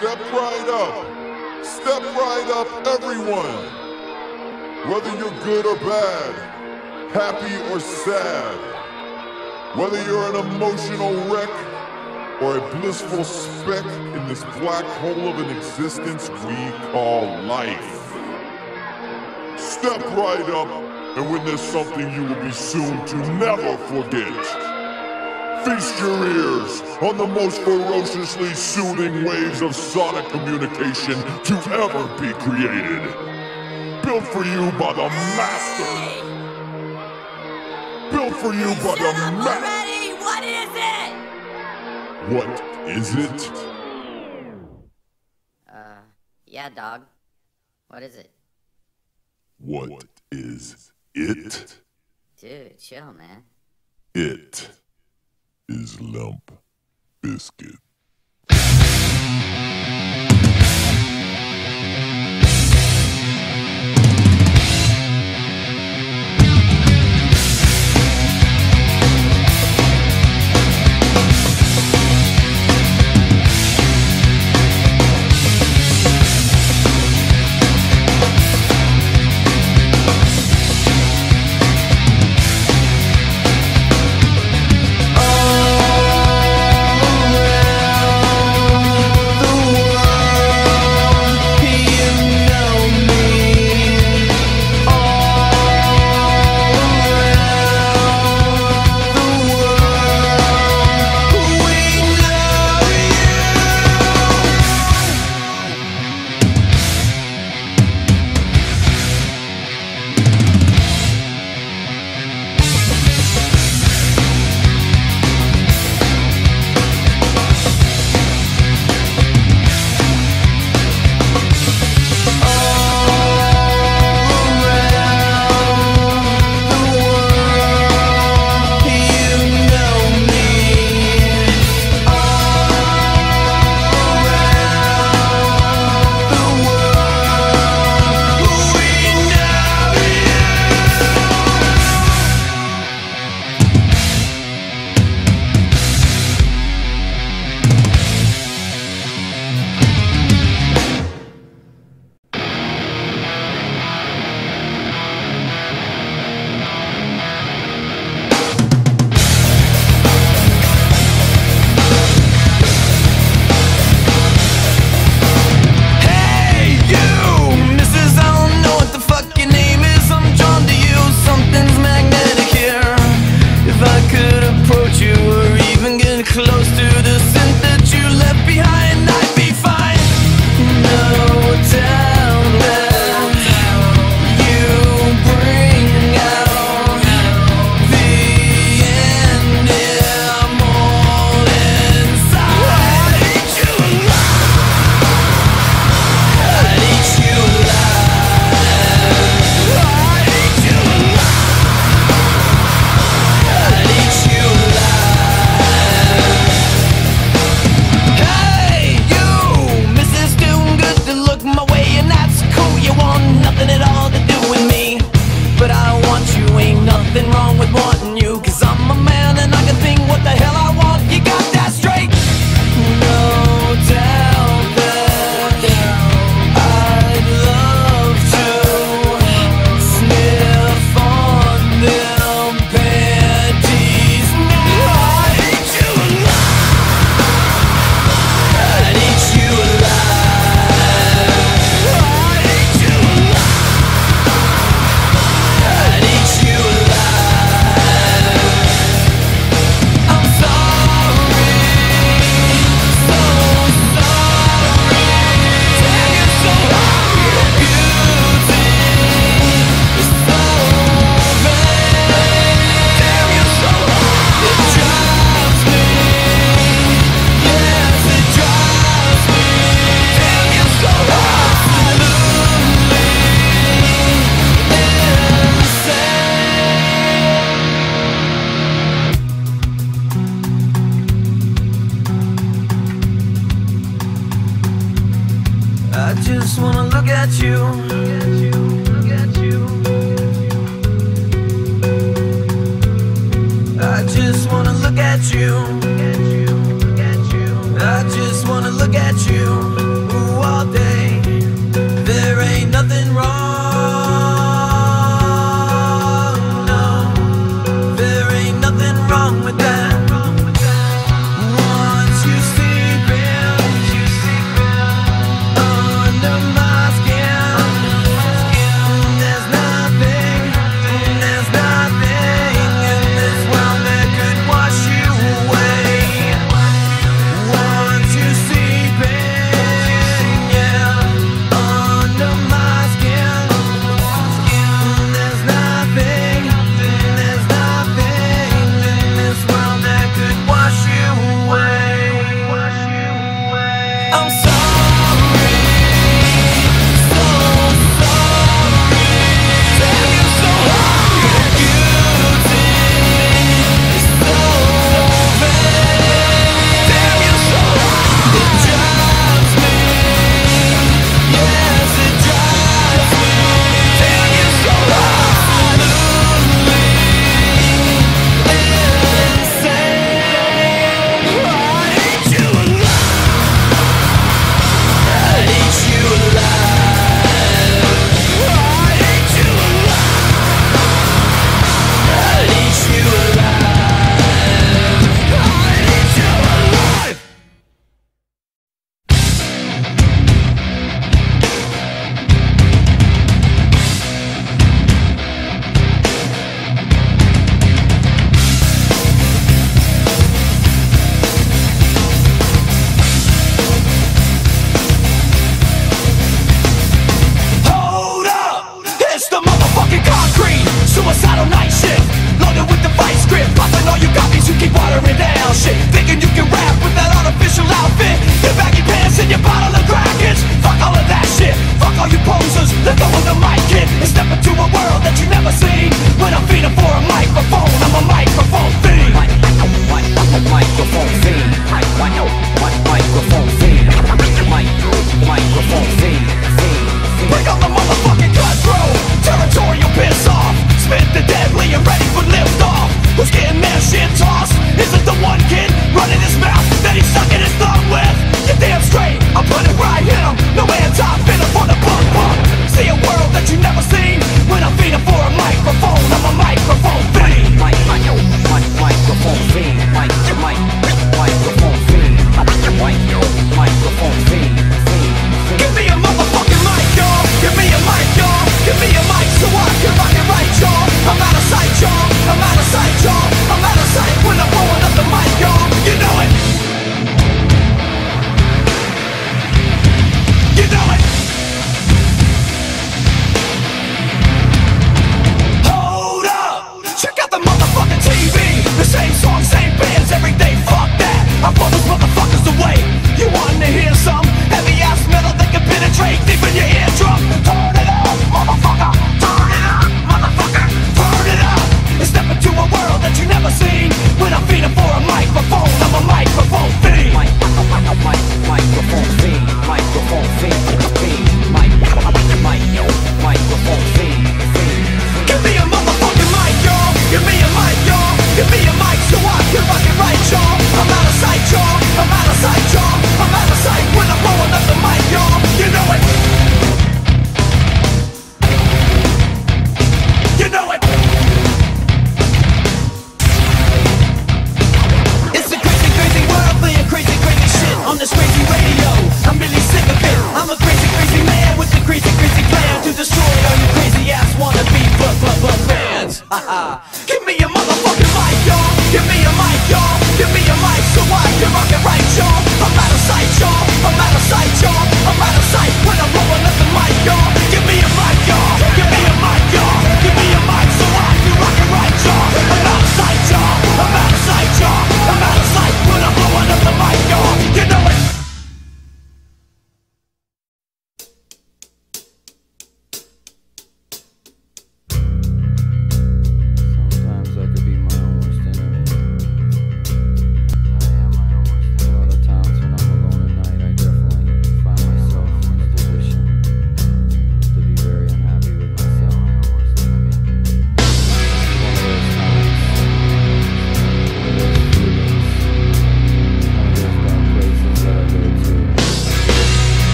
step right up. Step right up, everyone. Whether you're good or bad, happy or sad, whether you're an emotional wreck or a blissful speck in this black hole of an existence we call life. Step right up and witness something you will be soon to never forget. Feast your ears on the most ferociously soothing waves of sonic communication to ever be created. Built for you by the master. Built for you by the master. Already, what is it? What is it? Uh, yeah, dog. What is it? What is it? Dude, chill, man. It is Limp Bizkit.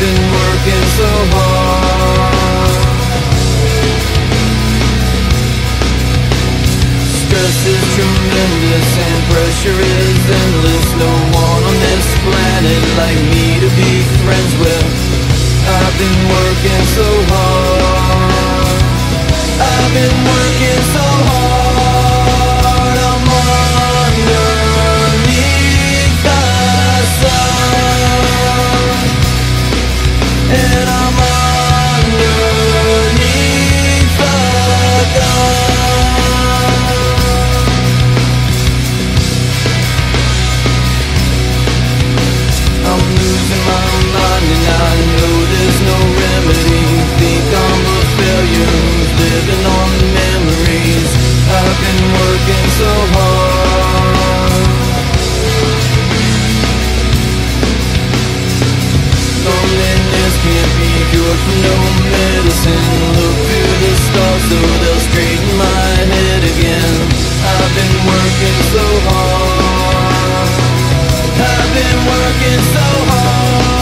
been working so hard. Stress is tremendous and pressure is endless. No one on this planet like me to be friends with. I've been working so hard. I've been working so Think I'm a failure living on memories I've been working so hard Loneliness can't be cured no medicine Look through the stars they'll straighten my head again I've been working so hard I've been working so hard.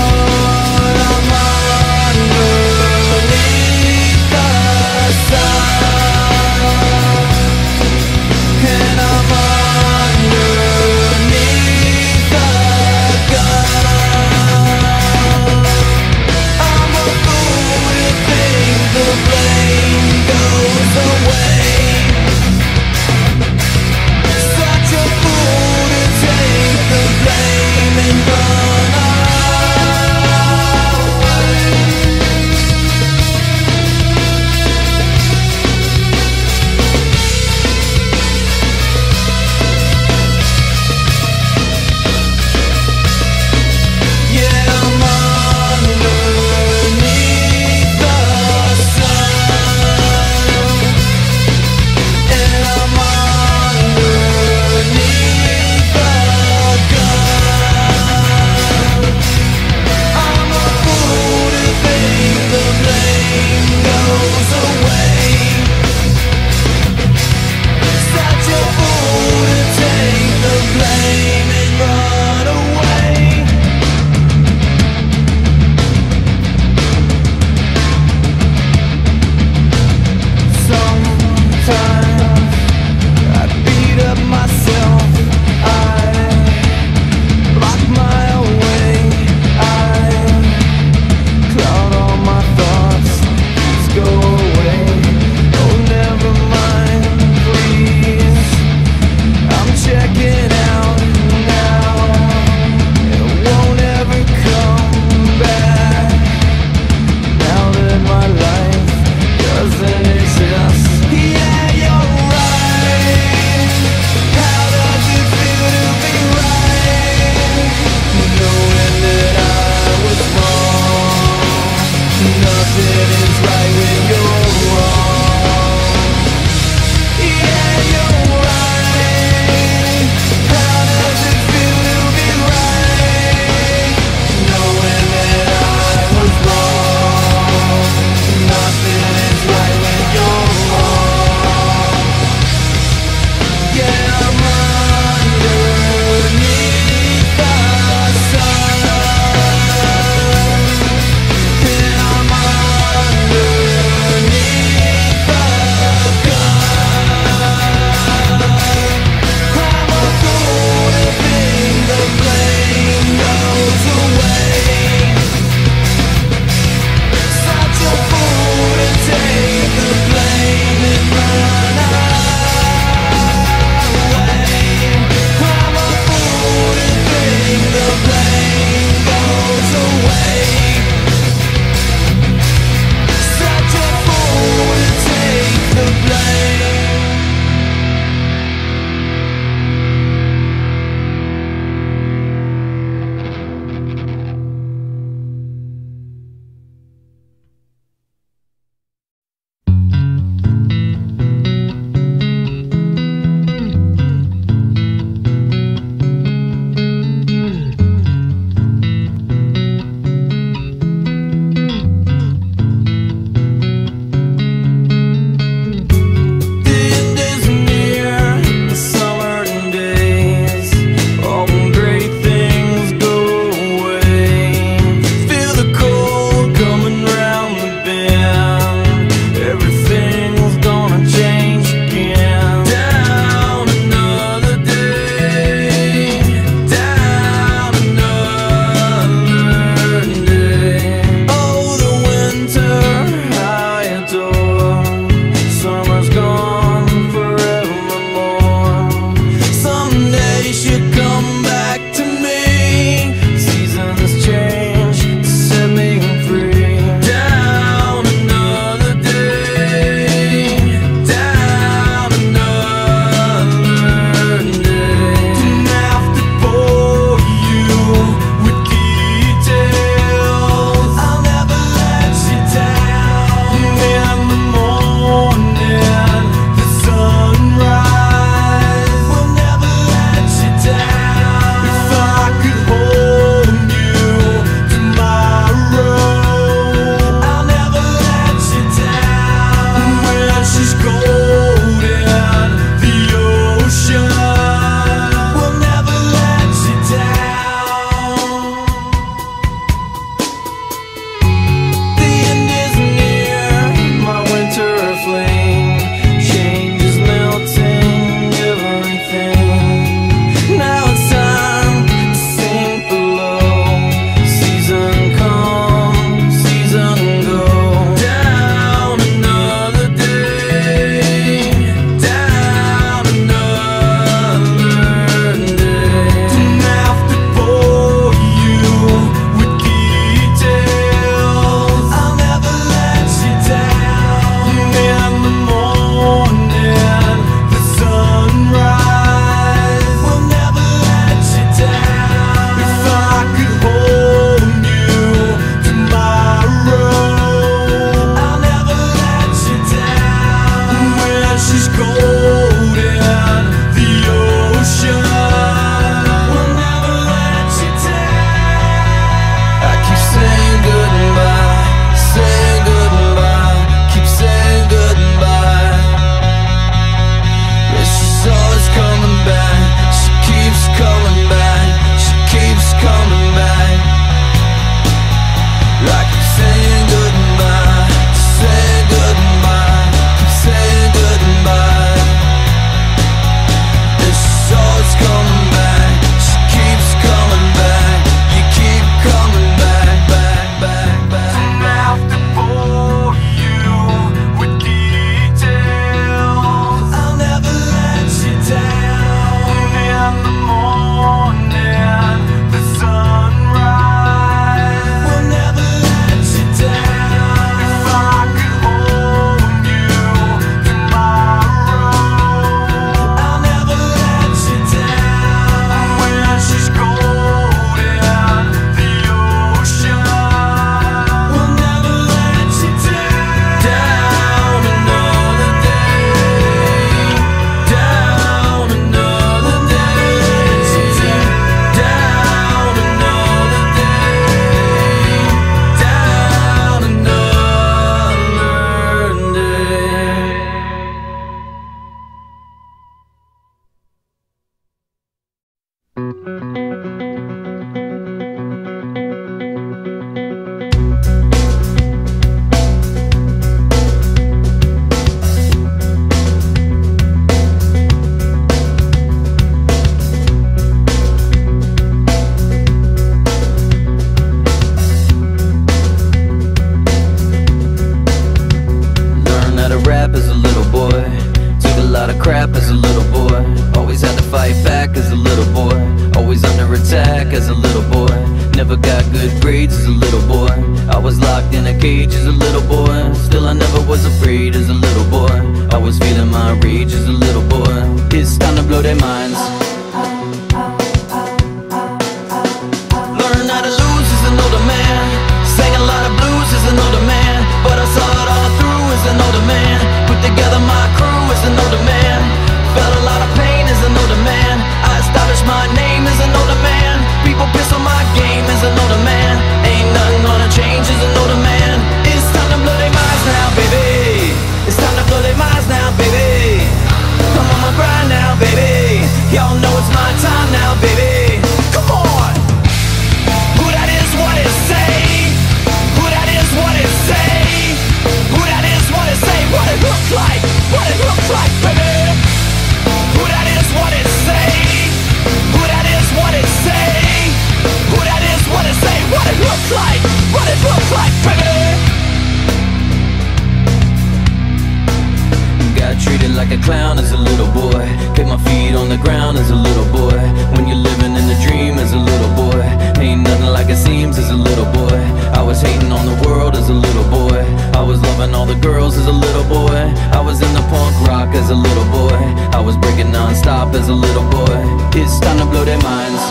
Blow their minds.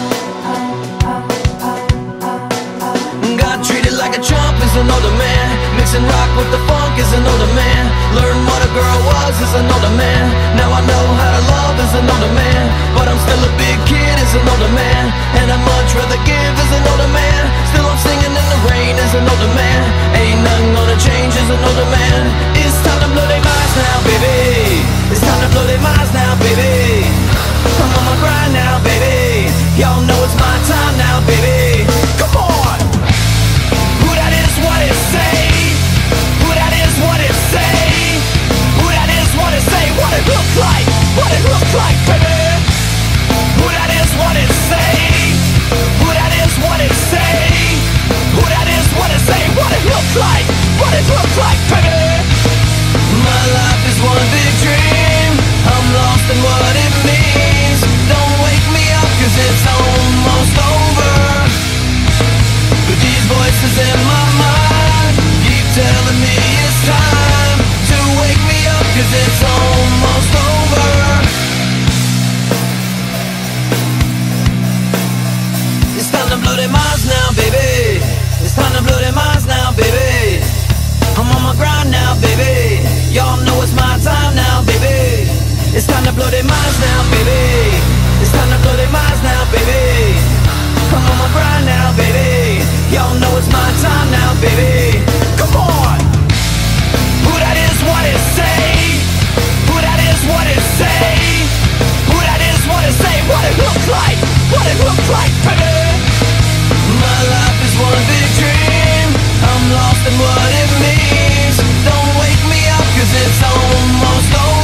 Got treated like a chump as an older man. Mixing rock with the funk as an older man. Learned what a girl was as an older man. Now I know how to love as an older man. But I'm still a big kid as an older man. And I'd much rather give as an older man. Still I'm singing in the rain as an older man. Ain't nothing gonna change as an older man. It's time to blow their minds now, baby. It's time to blow their minds now, baby on my grind now, baby Y'all know it's my time now, baby Come on! Who that is, what it say? Who that is, what it say? Who that is, what it say? What it like? What it like, baby? Who that is, what it say? Who that is, what it say? Who that is, what it say? What it like? What it like, baby? My life is one big voices in my mind keep telling me it's time to wake me up, cause it's almost over. It's time to blow their minds now, baby. It's time to blow their minds now, baby. I'm on my grind now, baby. Y'all know it's my time now, baby. It's time to blow their minds now, baby. Baby. Come on. Who that is, what it say? Who that is, what it say? Who that is, what it say? What it like? What it like? My life is one big dream. I'm lost in what it means. Don't wake me up, cause it's almost over.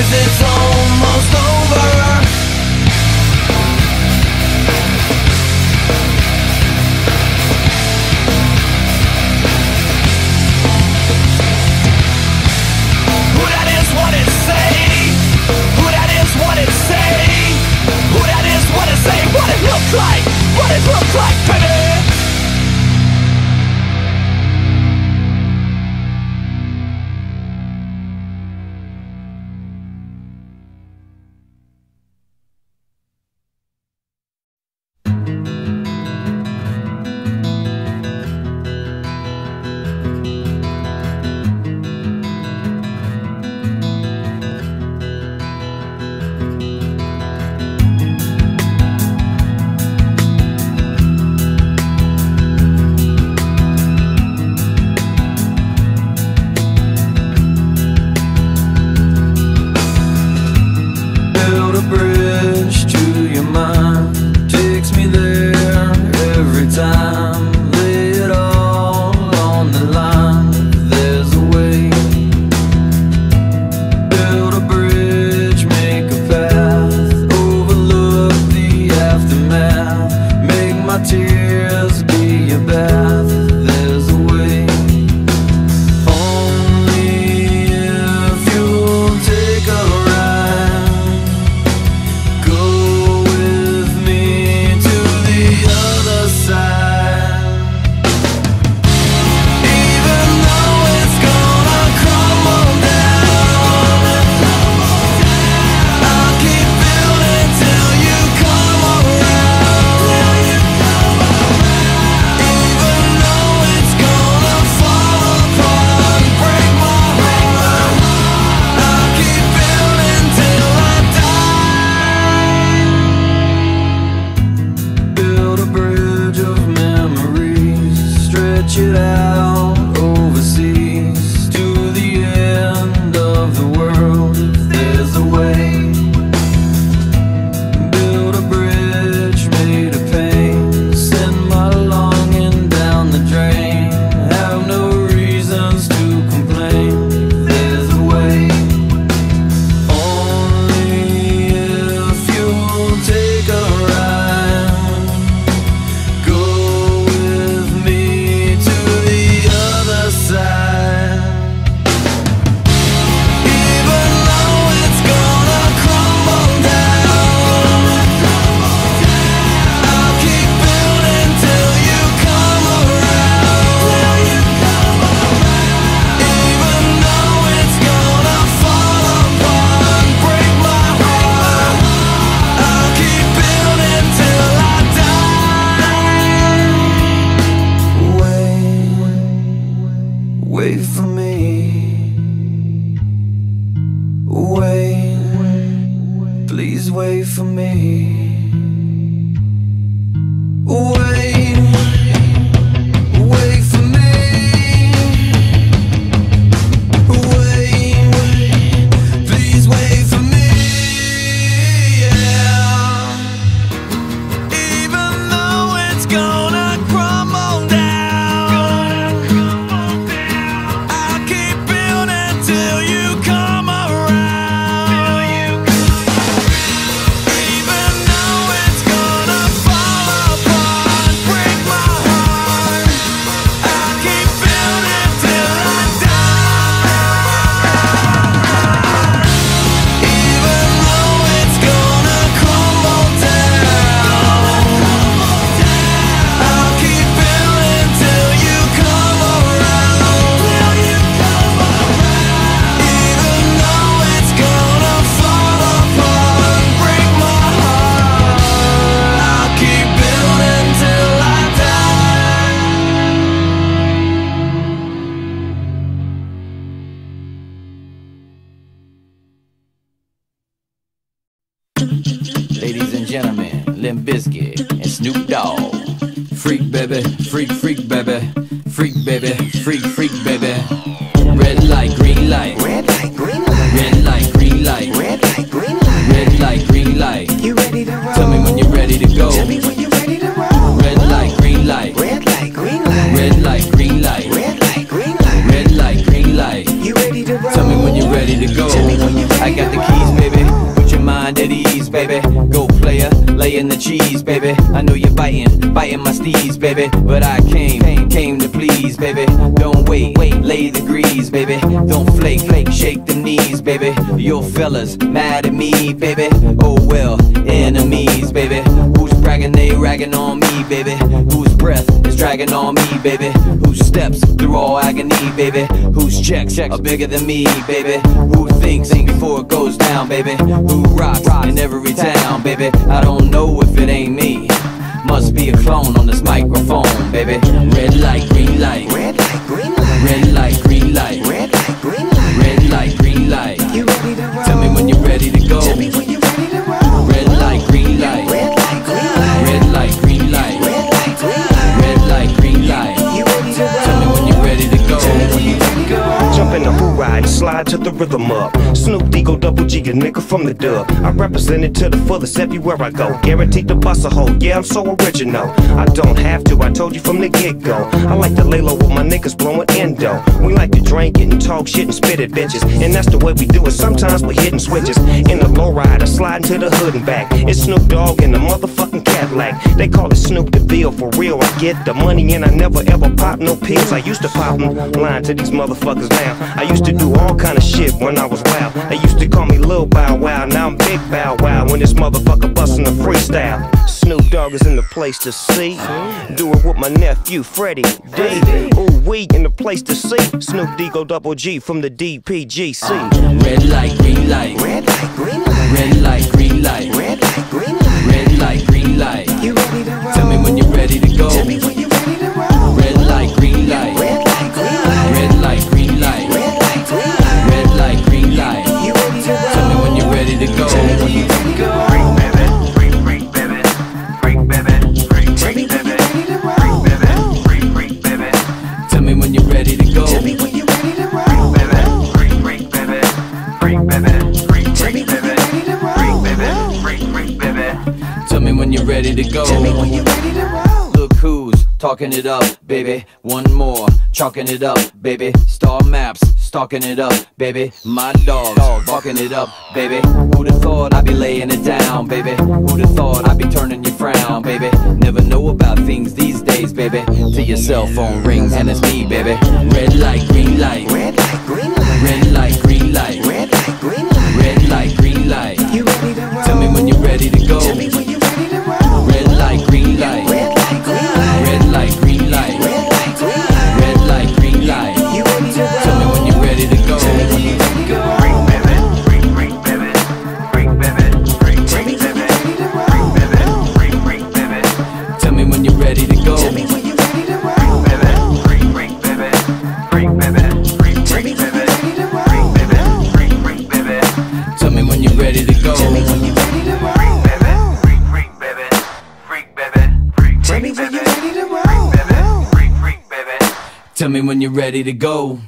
Cause it's almost over. Limp Bizkit and Snoop Dogg. Freak baby, freak freak baby, freak baby, freak freak baby. Red light, green light, biting my steez, baby. But I came, came to please, baby. Don't wait, wait, lay the grease, baby. Don't flake, flake, shake the knees, baby. Your fellas mad at me, baby. Oh well, enemies, baby. Who's bragging, they ragging on me, baby. Whose breath is dragging on me, baby. Whose steps through all agony, baby. Whose checks are bigger than me, baby. Who thinks before it goes down, baby. Who rocks in every town, baby. I don't know if it ain't me. Must be a clone on this microphone, baby. Red light, green light. Red light, green light, Red light, green light. red light, green light. Red light, green light. You ready to roll? Tell me when you're ready to go. Tell me when you're slide to the rhythm up. Snoop D-O double G, a nigga from the dub. I represent it to the fullest everywhere I go. Guaranteed to bust a hole, yeah, I'm so original. I don't have to, I told you from the get go. I like to lay low with my niggas blowing endo. We like to drink it and talk shit and spit at bitches. And that's the way we do it, sometimes we're hitting switches. In the low rider, sliding to the hood and back. It's Snoop Dogg in the motherfucking Cadillac. They call it Snoop the Bill, for real, I get the money and I never ever pop no pills. I used to pop them, lying to these motherfuckers now. I used to do all kind of shit when I was wild. They used to call me Lil Bow Wow, now I'm Big Bow Wow when this motherfucker bustin' the freestyle. Snoop Dogg is in the place to see. Do it with my nephew Freddie D. Ooh, we in the place to see. Snoop D-O double G from the DPGC. Red light, green light. Red light, green light, Red light, green light. red light, green light. Red light, green light. You ready to roll? Tell me when you're ready to go. Tell me when you're to go. Tell me when you're ready to roll. Look who's talking it up, baby. One more, chalking it up, baby. Star maps, stalking it up, baby. My dog, barking it up, baby. Who'd have thought I'd be laying it down, baby? Who'd have thought I'd be turning you frown, baby? Never know about things these days, baby. Till your cell phone rings and it's me, baby. Red light, green light. Red light, green light, Red light, green light. red light, green light. Red light, green light. You ready to roll? Tell me when you're ready to go. Me when you're ready to go.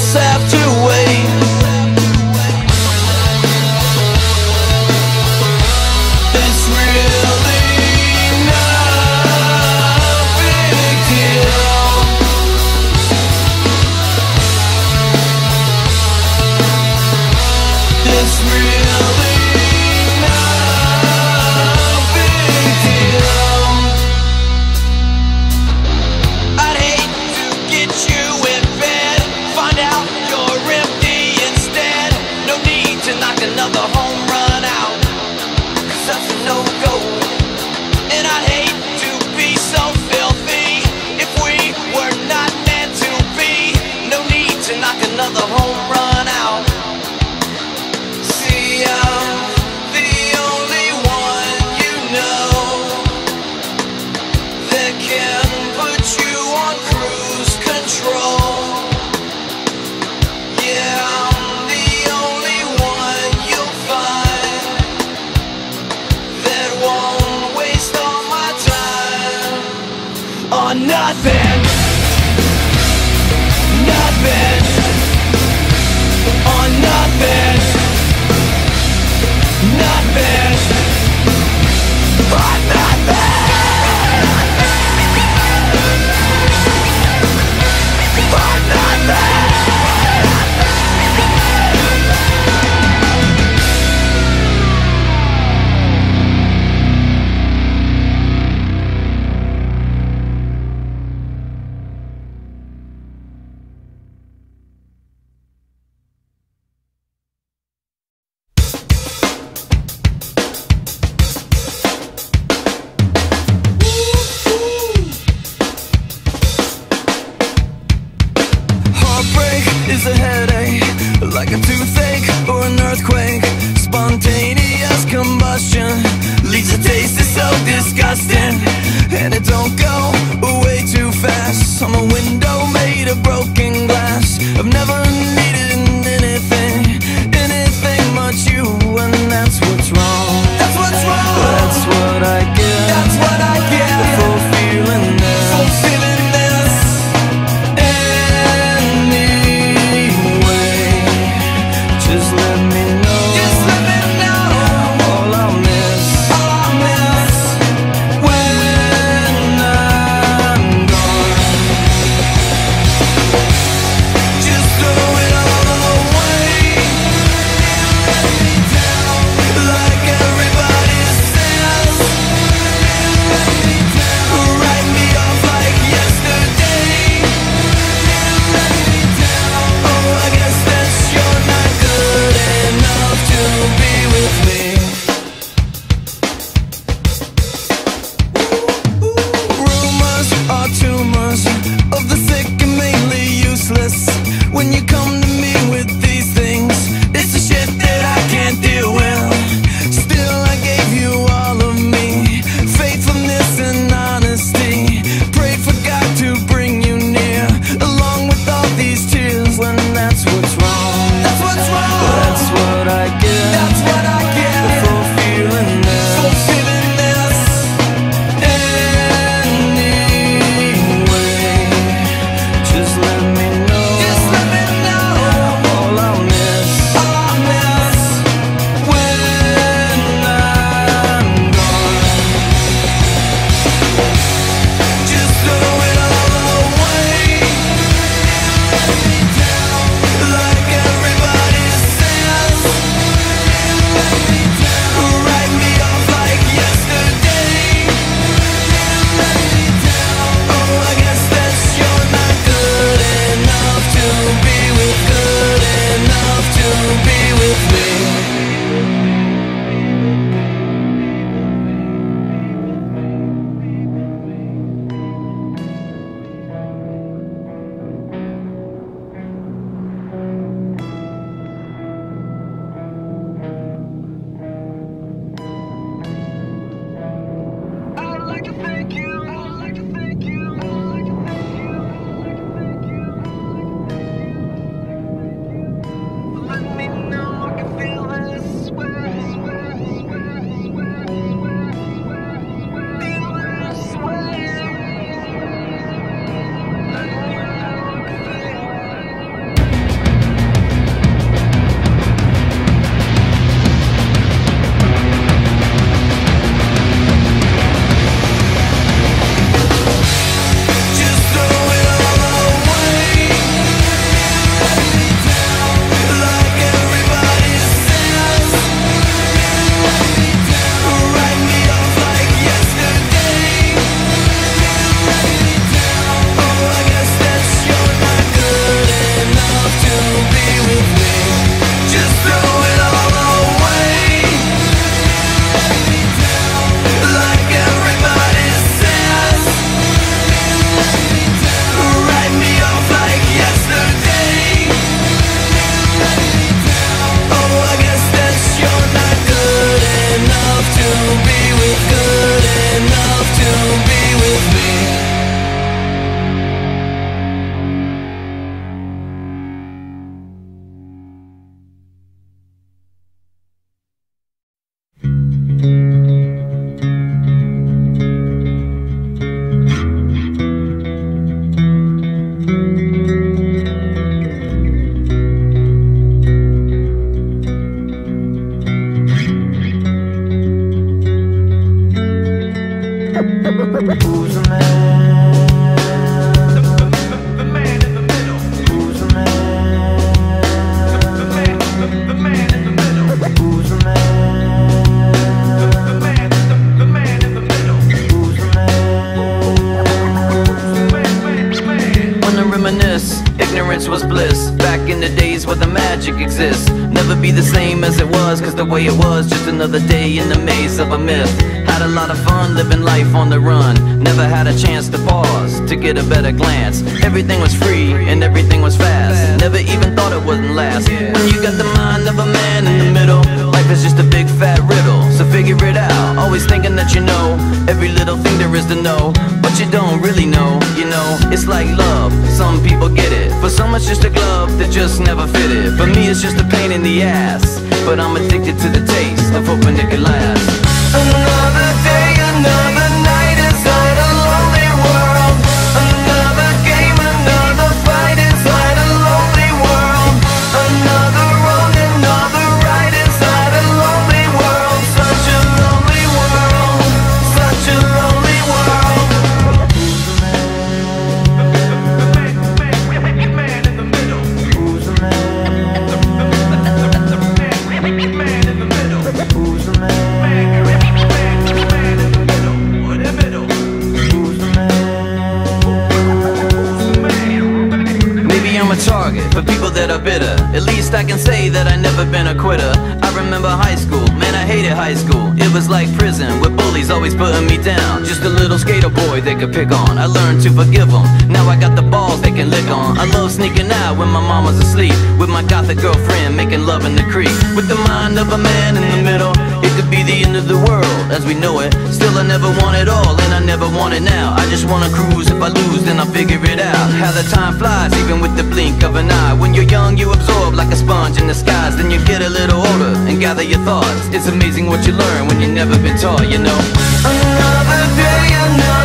Have to wait. the same as it was Cause the way it was just another day in the maze of a myth. Had a lot of fun living life on the run. Never had a chance to pause to get a better glance. Everything was free and everything was fast. Never even thought it wouldn't last. When you got the mind of a man in the middle Life is just a big fat riddle, so figure it out Always thinking that you know. Every little thing there is to know but you don't really know, you know? It's like love, some people get it. For some it's just a glove that just never fitted For me it's just a pain in the ass. But I'm addicted to the taste of hoping it could last Another day. Say that I never been a quitter. I remember high school, man, I hated high school. It was like prison, with bullies always putting me down. Just a little skater boy they could pick on. I learned to forgive them. Now I got the balls they can lick on. I love sneaking out when my mama's asleep. With my gothic girlfriend, making love in the creek. With the mind of a man in the middle. Be the end of the world as we know it. Still, I never want it all, and I never want it now. I just wanna cruise. If I lose, then I'll figure it out. How the time flies, even with the blink of an eye. When you're young, you absorb like a sponge in the skies. Then you get a little older and gather your thoughts. It's amazing what you learn when you've never been taught, you know. Another day, another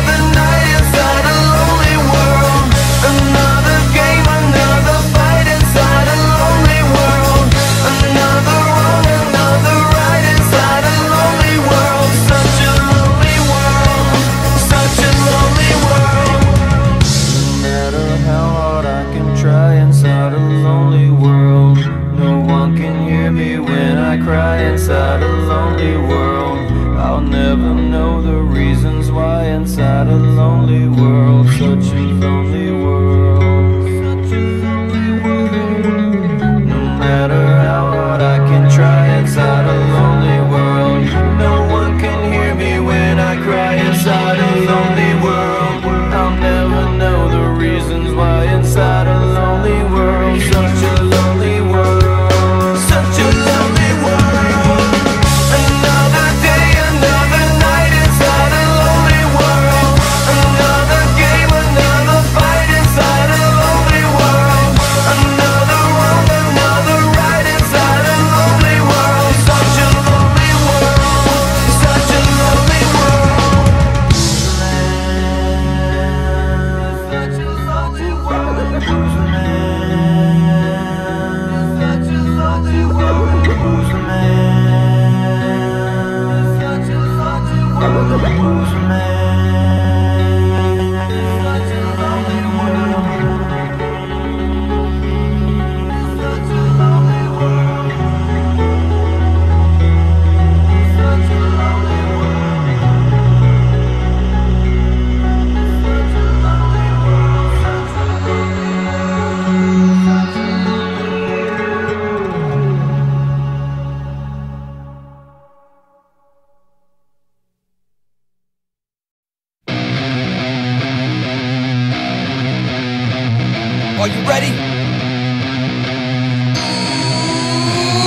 Are you ready?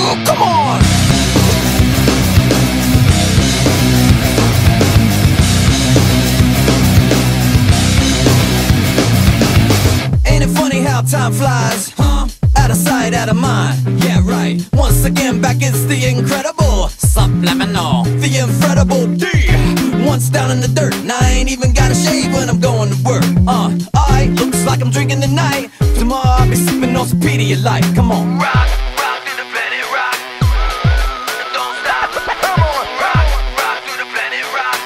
Oh, come on! Ain't it funny how time flies, huh? Out of sight, out of mind. Yeah, right. Once again, back it's the incredible subliminal, the incredible D. Once down in the dirt, and I ain't even got a shave when I'm going to work. Uh, looks like I'm drinking tonight. Tomorrow I'll be sipping on some Pedialyte. Come on, rock, rock to the planet, rock. Don't stop. Come on, rock, rock to the planet, rock.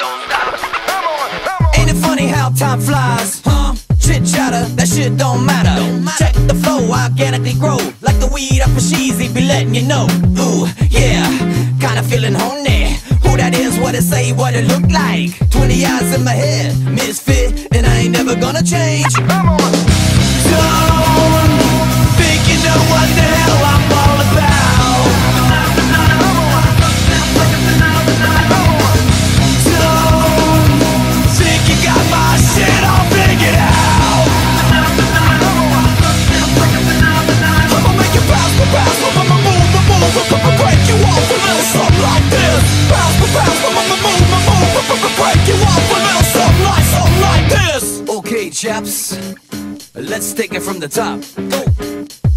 Don't stop. Come on, come on. Ain't it funny how time flies, huh? Chit chatter, that shit don't matter. Check the flow, organically grow. Like the weed up for Sheezy, be letting you know. Ooh, yeah, kinda feeling horny. Who that is, what it say, what it look like. 20 eyes in my head, misfit, and I ain't never gonna change. Come on. Don't think you know what the hell I'm all about. Don't think you got my shit all figured out. I'ma make you bounce, bounce, I'ma move, move, move, break you off a little something like this. Bounce, bounce, I'ma move, move, break you off a little something like, like this. Okay, chaps, let's take it from the top. Go.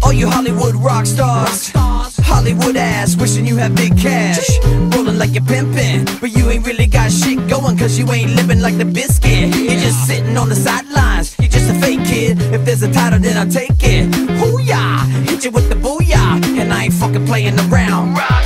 All you Hollywood rock stars, Hollywood ass, wishing you had big cash. Rolling like you're pimping, but you ain't really got shit going, cause you ain't living like the biscuit. You're just sitting on the sidelines, you're just a fake kid. If there's a title, then I'll take it. Hoo-yah, hit you with the booyah, and I ain't fucking playing around. Rock,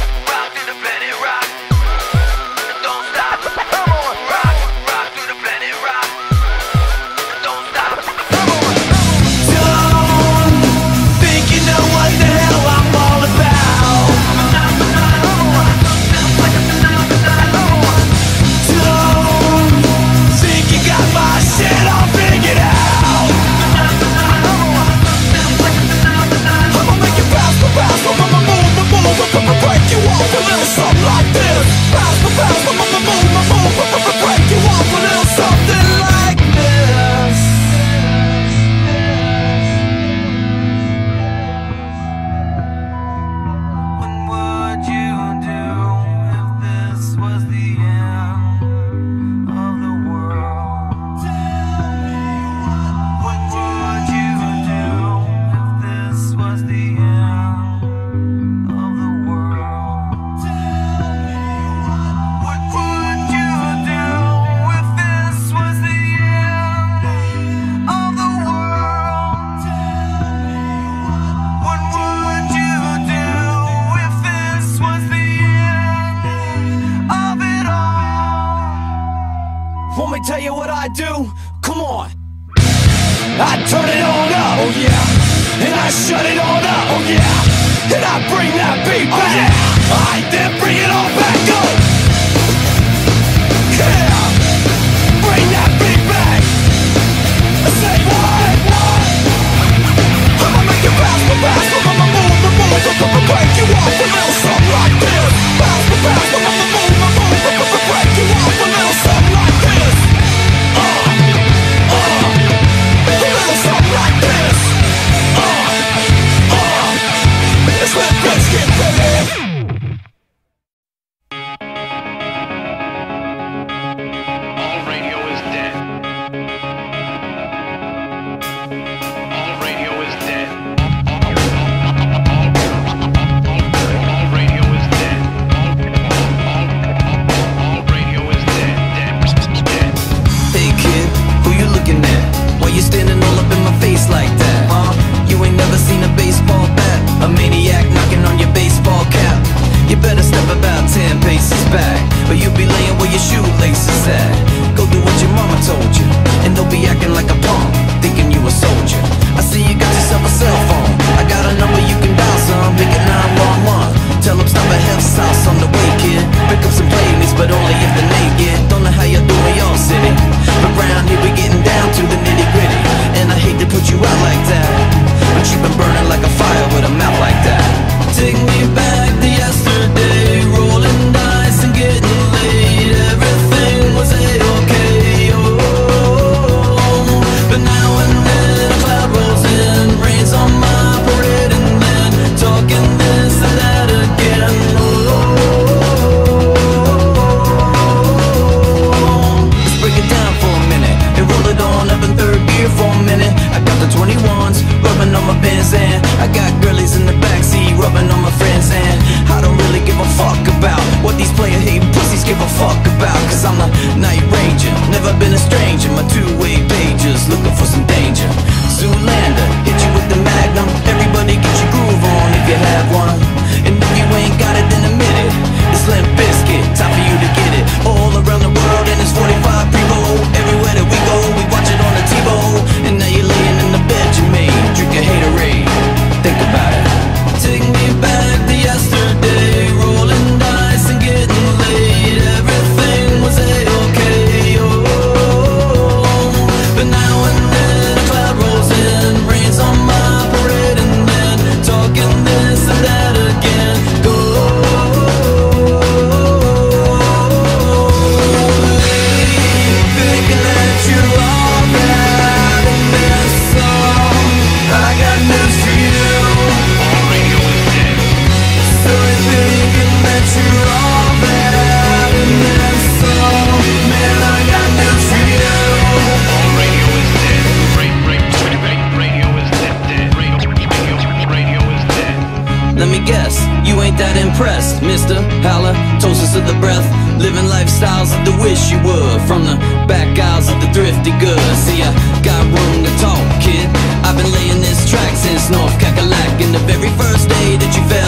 impressed, Mr. Halitosis of the breath. Living lifestyles of the wish you would. From the back aisles of the thrifty good. See, I got room to talk, kid. I've been laying this track since North Cackalack And the very first day that you fell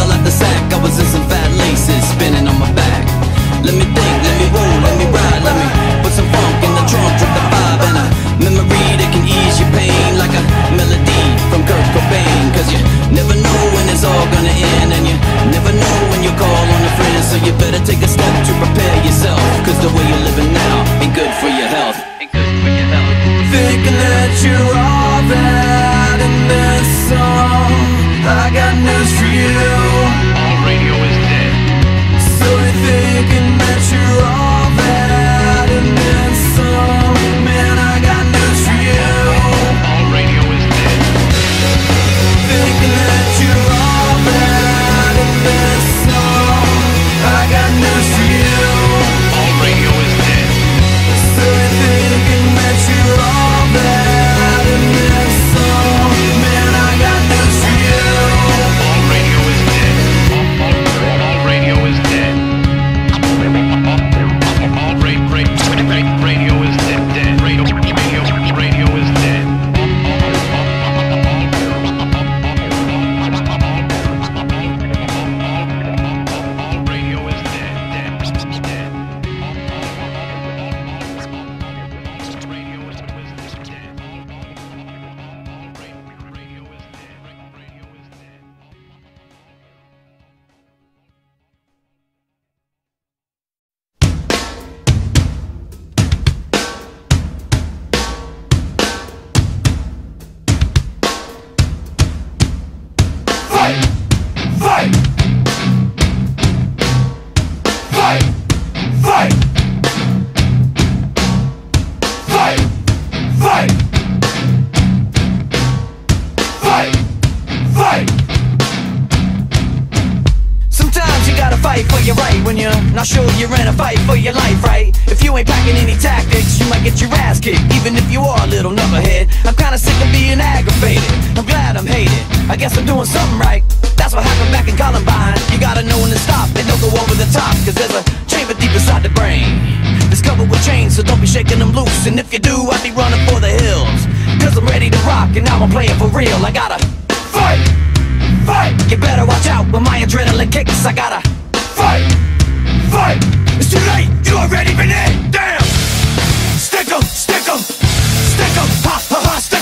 you better take a step to prepare yourself. Cause the way you're living now ain't good for your health. Thinking that you're all that in this song I got news for you. Even if you are a little knucklehead. I'm kinda sick of being aggravated. I'm glad I'm hated. I guess I'm doing something right. That's what happened back in Columbine. You gotta know when to stop and don't go over the top, cause there's a chamber deep inside the brain. It's covered with chains, so don't be shaking them loose. And if you do, I'll be running for the hills. Cause I'm ready to rock, and now I'm playing for real. I gotta fight, fight. You better watch out when my adrenaline kicks. I gotta fight, fight. It's too late, you already been in. Damn! Stick 'em, stick 'em, stick 'em, ha ha ha,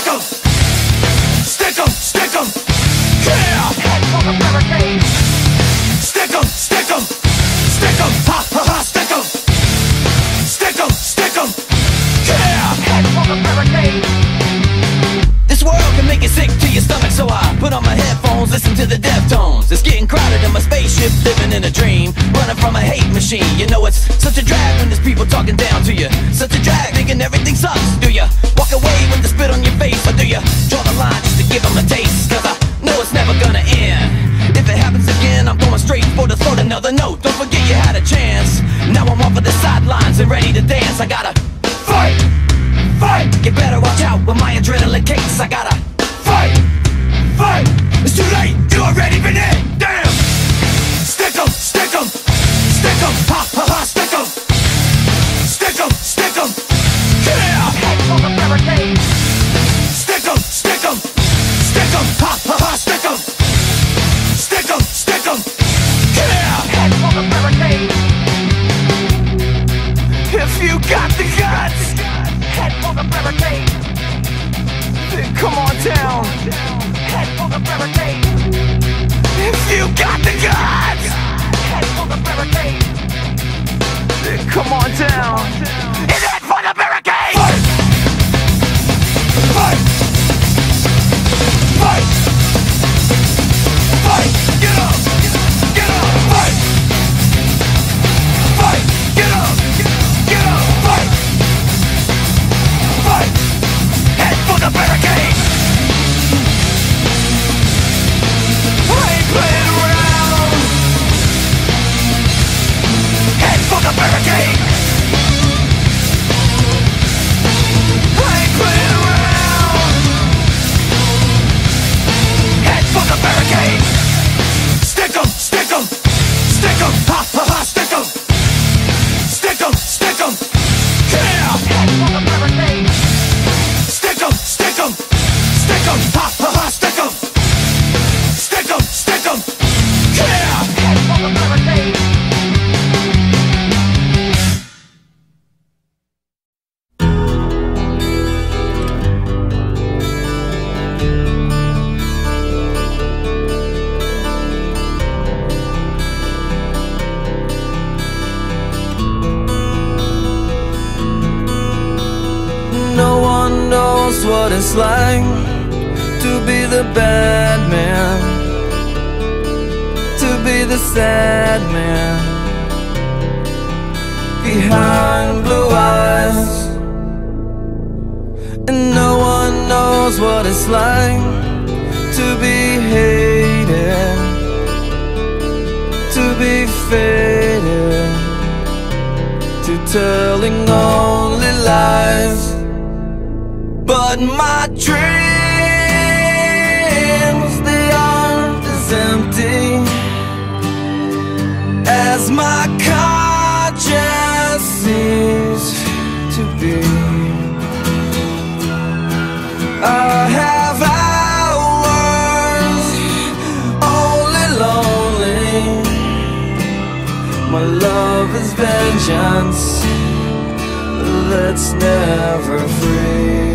listen to the Deftones. It's getting crowded in my spaceship, living in a dream, running from a hate machine. You know it's such a drag when there's people talking down to you. Such a drag, thinking everything sucks. Do you walk away with the spit on your face, or do you draw the line just to give them a taste? Cause I know it's never gonna end. If it happens again, I'm going straight for the throat. Another note, don't forget you had a chance. Now I'm off of the sidelines and ready to dance. I gotta fight, fight. You better watch out when my adrenaline kicks. I gotta fight, fight. It's too late, you already been in. Damn. Stick 'em, stick 'em, stick 'em, ha ha ha, stick 'em. Stick 'em, stick 'em. Yeah. Stick 'em, stick 'em, stick 'em, ha ha ha, stick 'em. Stick 'em, stick 'em. Yeah. If you got the guts, down. As my conscience seems to be. I have hours only lonely. My love is vengeance that's never free.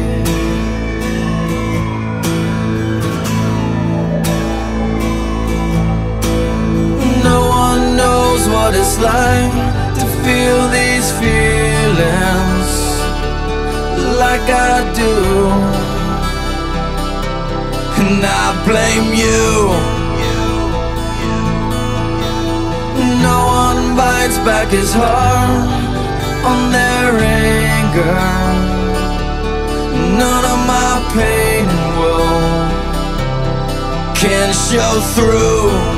Knows what it's like to feel these feelings like I do. And I blame you. No one bites back his heart on their anger. None of my pain and can show through.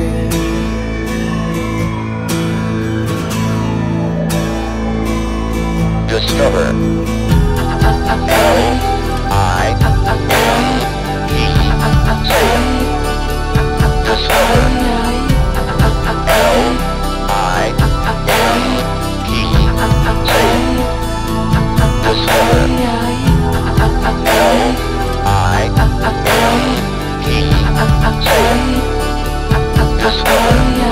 Discover. L I I E Discover. Discover.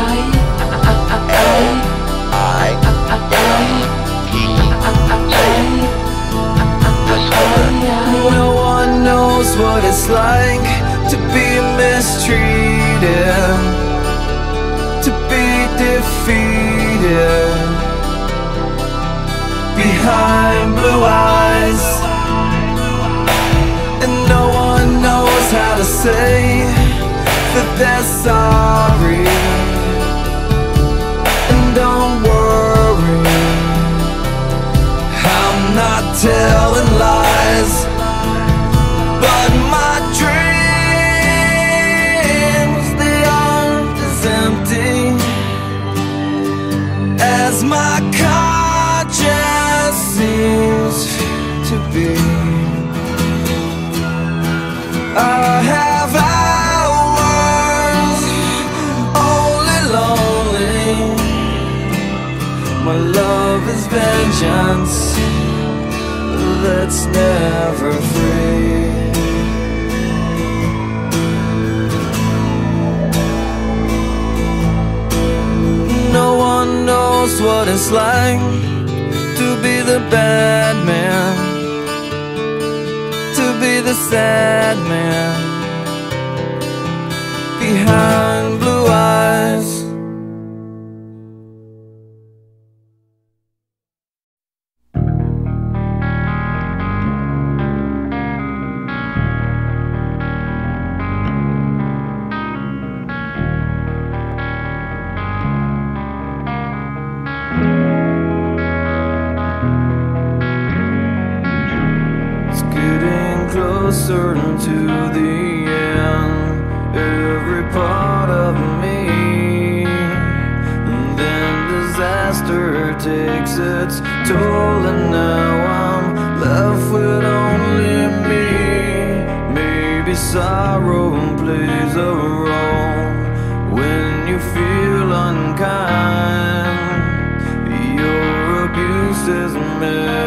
Knows what it's like to be mistreated, to be defeated behind blue eyes, and no one knows how to say that they're sorry. And don't worry. I'm not telling My love is vengeance that's never free. No one knows what it's like to be the bad man, the sad man behind blue eyes. Is